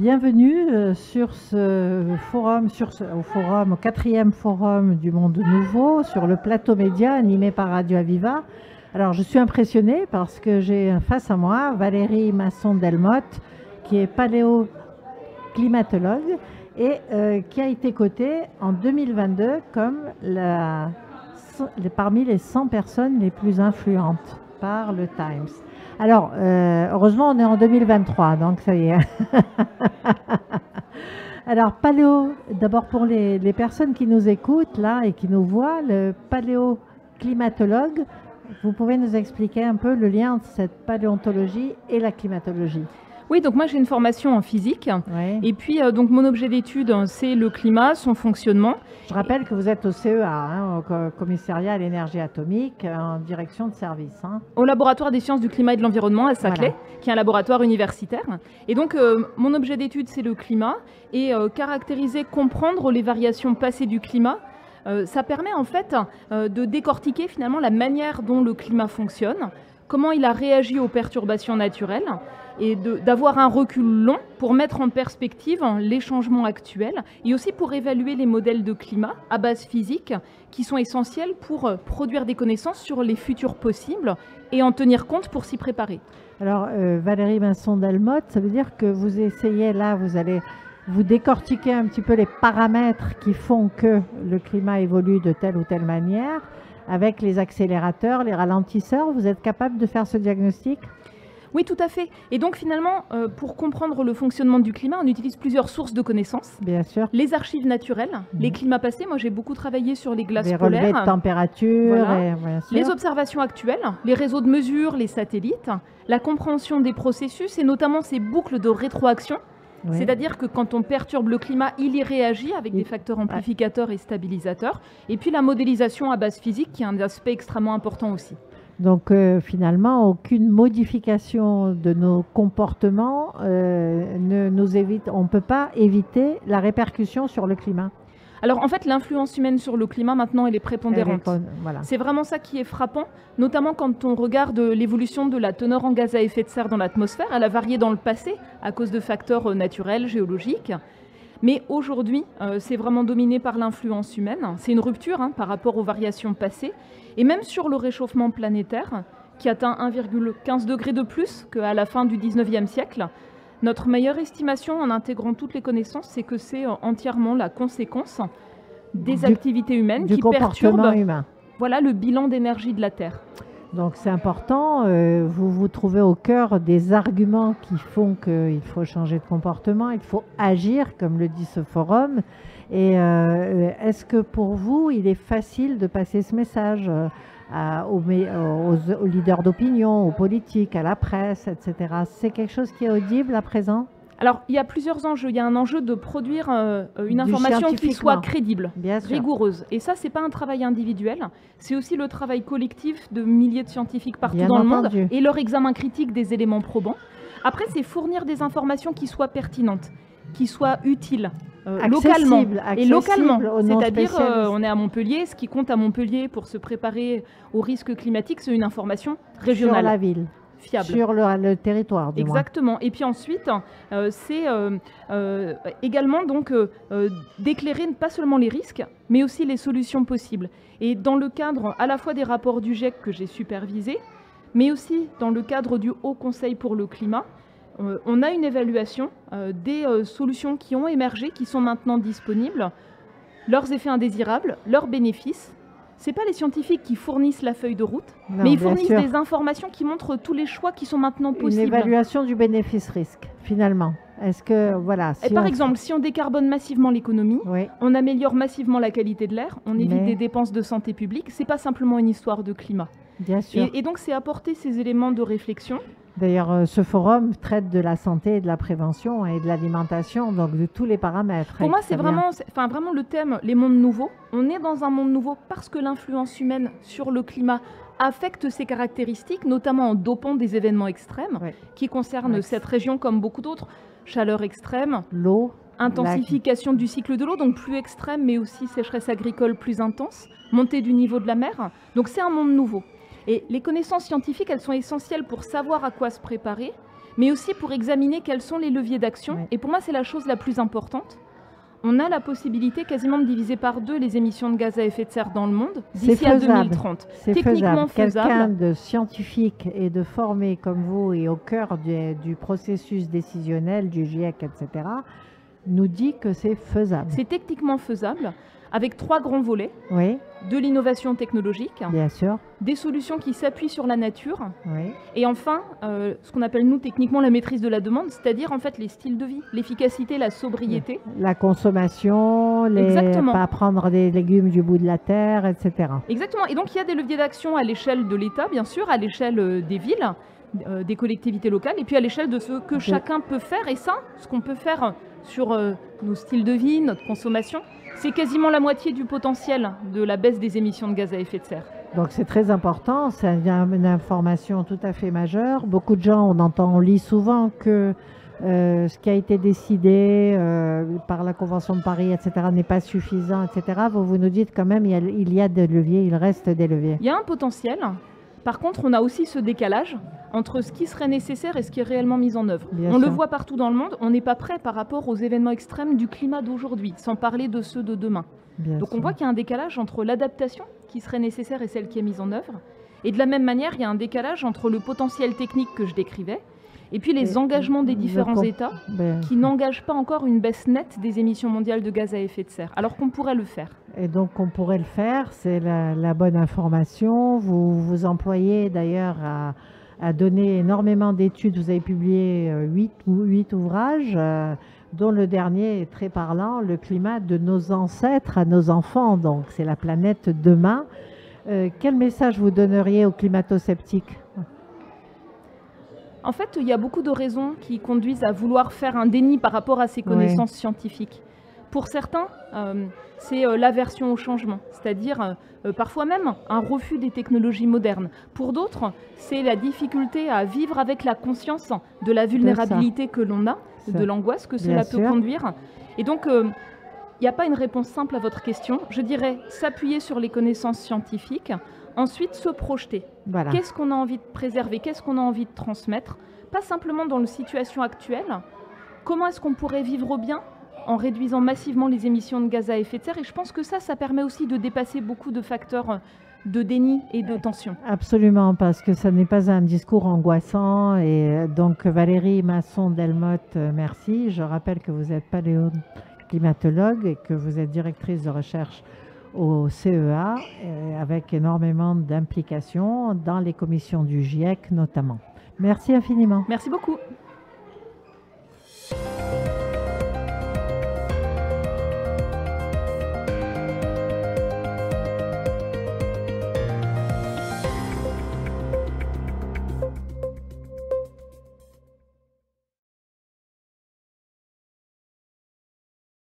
bienvenue euh, sur ce forum, sur ce, au forum, au quatrième forum du Monde Nouveau, sur le plateau média animé par Radio Aviva. Alors, je suis impressionnée parce que j'ai face à moi Valérie Masson-Delmotte, qui est paléoclimatologue et euh, qui a été cotée en 2022 comme parmi les 100 personnes les plus influentes par le Times. Alors, euh, heureusement, on est en 2023, donc ça y est. Alors, paléo, d'abord pour les, personnes qui nous écoutent là et qui nous voient, le paléoclimatologue, vous pouvez nous expliquer un peu le lien entre cette paléontologie et la climatologie? Oui, donc moi j'ai une formation en physique. Et puis euh, donc mon objet d'étude, c'est le climat, son fonctionnement. Je rappelle que vous êtes au CEA, hein, au commissariat à l'énergie atomique, en direction de service. Hein. Au laboratoire des sciences du climat et de l'environnement à Saclay, qui est un laboratoire universitaire. Et donc euh, mon objet d'étude, c'est le climat et euh, caractériser, comprendre les variations passées du climat ça permet en fait de décortiquer finalement la manière dont le climat fonctionne, comment il a réagi aux perturbations naturelles, et d'avoir un recul long pour mettre en perspective les changements actuels et aussi pour évaluer les modèles de climat à base physique qui sont essentiels pour euh, produire des connaissances sur les futurs possibles et en tenir compte pour s'y préparer. Alors euh, Valérie Vincent Delmotte, ça veut dire que vous essayez là, vous allez vous décortiquer un petit peu les paramètres qui font que le climat évolue de telle ou telle manière avec les accélérateurs, les ralentisseurs. Vous êtes capable de faire ce diagnostic? Oui, tout à fait. Et donc finalement, euh, pour comprendre le fonctionnement du climat, on utilise plusieurs sources de connaissances. Bien sûr. Les archives naturelles, les mhm. climats passés. Moi, j'ai beaucoup travaillé sur les glaces les polaires. Les de température. les observations actuelles, les réseaux de mesure, les satellites, la compréhension des processus et notamment ces boucles de rétroaction. C'est-à-dire que quand on perturbe le climat, il y réagit avec des facteurs amplificateurs et stabilisateurs. Et puis la modélisation à base physique, qui est un aspect extrêmement important aussi. Donc euh, finalement, aucune modification de nos comportements euh, ne nous évite, on ne peut pas éviter la répercussion sur le climat. Alors en fait, l'influence humaine sur le climat maintenant, elle est prépondérante. C'est vraiment ça qui est frappant, notamment quand on regarde l'évolution de la teneur en gaz à effet de serre dans l'atmosphère. Elle a varié dans le passé à cause de facteurs euh, naturels, géologiques. Mais aujourd'hui, c'est vraiment dominé par l'influence humaine. C'est une rupture hein, par rapport aux variations passées. Et même sur le réchauffement planétaire, qui atteint 1,15 degré de plus qu'à la fin du 19e siècle, notre meilleure estimation en intégrant toutes les connaissances, c'est que c'est entièrement la conséquence des activités humaines qui perturbent humain. Voilà le bilan d'énergie de la Terre. Donc c'est important, euh, vous vous trouvez au cœur des arguments qui font qu'il faut changer de comportement, il faut agir, comme le dit ce forum, et euh, est-ce que pour vous, il est facile de passer ce message? Aux, leaders d'opinion, aux politiques, à la presse, etc. C'est quelque chose qui est audible à présent? Alors, il y a plusieurs enjeux. Il y a un enjeu de produire euh, une information qui soit crédible, rigoureuse. Et ça, c'est pas un travail individuel. C'est aussi le travail collectif de milliers de scientifiques partout dans le monde et leur examen critique des éléments probants. Après, c'est fournir des informations qui soient pertinentes, qui soient utiles, euh, localement et localement. C'est-à-dire, euh, on est à Montpellier. Ce qui compte à Montpellier pour se préparer au risque climatique, c'est une information régionale. Sur la ville. Fiable. Sur le, territoire. Exactement. Et puis ensuite, euh, c'est également donc d'éclairer pas seulement les risques, mais aussi les solutions possibles. Et dans le cadre à la fois des rapports du GIEC que j'ai supervisés, mais aussi dans le cadre du Haut Conseil pour le climat, on a une évaluation euh, des euh, solutions qui ont émergé, qui sont maintenant disponibles, leurs effets indésirables, leurs bénéfices. Ce n'est pas les scientifiques qui fournissent la feuille de route, mais ils fournissent des informations qui montrent tous les choix qui sont maintenant possibles. Une évaluation du bénéfice-risque, finalement. Est-ce que voilà Par exemple, si on décarbone massivement l'économie, on améliore massivement la qualité de l'air, on évite des dépenses de santé publique. C'est pas simplement une histoire de climat. Bien sûr. et donc, c'est apporter ces éléments de réflexion D'ailleurs, euh, ce forum traite de la santé et de la prévention et de l'alimentation, donc de tous les paramètres. Pour moi, c'est vraiment, enfin, vraiment le thème, les mondes nouveaux. On est dans un monde nouveau parce que l'influence humaine sur le climat affecte ses caractéristiques, notamment en dopant des événements extrêmes qui concernent cette région comme beaucoup d'autres. Chaleur extrême, l'eau, intensification du cycle de l'eau, donc plus extrême, mais aussi sécheresse agricole plus intense, montée du niveau de la mer. Donc c'est un monde nouveau. Et les connaissances scientifiques, elles sont essentielles pour savoir à quoi se préparer, mais aussi pour examiner quels sont les leviers d'action. Et pour moi, c'est la chose la plus importante. On a la possibilité quasiment de diviser par deux les émissions de gaz à effet de serre dans le monde d'ici à 2030. C'est Techniquement faisable. Quelqu'un de scientifique et de formé comme vous et au cœur du processus décisionnel du GIEC, etc., nous dit que c'est faisable. C'est techniquement faisable avec trois grands volets. Oui. De l'innovation technologique. Bien sûr. Des solutions qui s'appuient sur la nature. Oui. Et enfin, euh, ce qu'on appelle nous techniquement la maîtrise de la demande, c'est-à-dire en fait les styles de vie, l'efficacité, la sobriété. La consommation, les... Exactement. pas prendre des légumes du bout de la terre, etc. Exactement. Et donc il y a des leviers d'action à l'échelle de l'État, bien sûr, à l'échelle euh, des villes, euh, des collectivités locales, et puis à l'échelle de ce que chacun peut faire. Et ça, ce qu'on peut faire sur nos styles de vie, notre consommation, c'est quasiment la moitié du potentiel de la baisse des émissions de gaz à effet de serre. Donc c'est très important, c'est une information tout à fait majeure. Beaucoup de gens, on entend, on lit souvent que euh, ce qui a été décidé euh, par la Convention de Paris, etc., n'est pas suffisant, etc. Vous, vous nous dites quand même il y, a, il y a des leviers, il reste des leviers. Il y a un potentiel. Par contre, on a aussi ce décalage entre ce qui serait nécessaire et ce qui est réellement mis en œuvre. on le voit partout dans le monde, on n'est pas prêt par rapport aux événements extrêmes du climat d'aujourd'hui, sans parler de ceux de demain. Donc on voit qu'il y a un décalage entre l'adaptation qui serait nécessaire et celle qui est mise en œuvre. Et de la même manière, il y a un décalage entre le potentiel technique que je décrivais et puis les engagements des différents États ben, qui n'engagent pas encore une baisse nette des émissions mondiales de gaz à effet de serre, alors qu'on pourrait le faire. Et donc on pourrait le faire, c'est la, bonne information. Vous vous employez d'ailleurs à, donner énormément d'études. Vous avez publié euh, huit, huit ouvrages, euh, dont le dernier est très parlant, le climat de nos ancêtres à nos enfants. Donc c'est la planète demain. Euh, quel message vous donneriez aux climato-sceptiques? En fait, il y a beaucoup de raisons qui conduisent à vouloir faire un déni par rapport à ces connaissances scientifiques. Pour certains, euh, c'est euh, l'aversion au changement, c'est-à-dire euh, parfois même un refus des technologies modernes. Pour d'autres, c'est la difficulté à vivre avec la conscience de la vulnérabilité que l'on a, de l'angoisse que cela peut conduire. Et donc, il n'y a pas une réponse simple à votre question. Je dirais s'appuyer sur les connaissances scientifiques, Ensuite, se projeter. Qu'est-ce qu'on a envie de préserver? Qu'est-ce qu'on a envie de transmettre? Pas simplement dans la situation actuelle. Comment est-ce qu'on pourrait vivre bien en réduisant massivement les émissions de gaz à effet de serre? Et je pense que ça, ça permet aussi de dépasser beaucoup de facteurs de déni et de tension. Absolument, parce que ce n'est pas un discours angoissant. Et donc, Valérie Masson-Delmotte, euh, merci. Je rappelle que vous êtes paléoclimatologue et que vous êtes directrice de recherche au CEA euh, avec énormément d'implications dans les commissions du GIEC notamment. Merci infiniment. Merci beaucoup.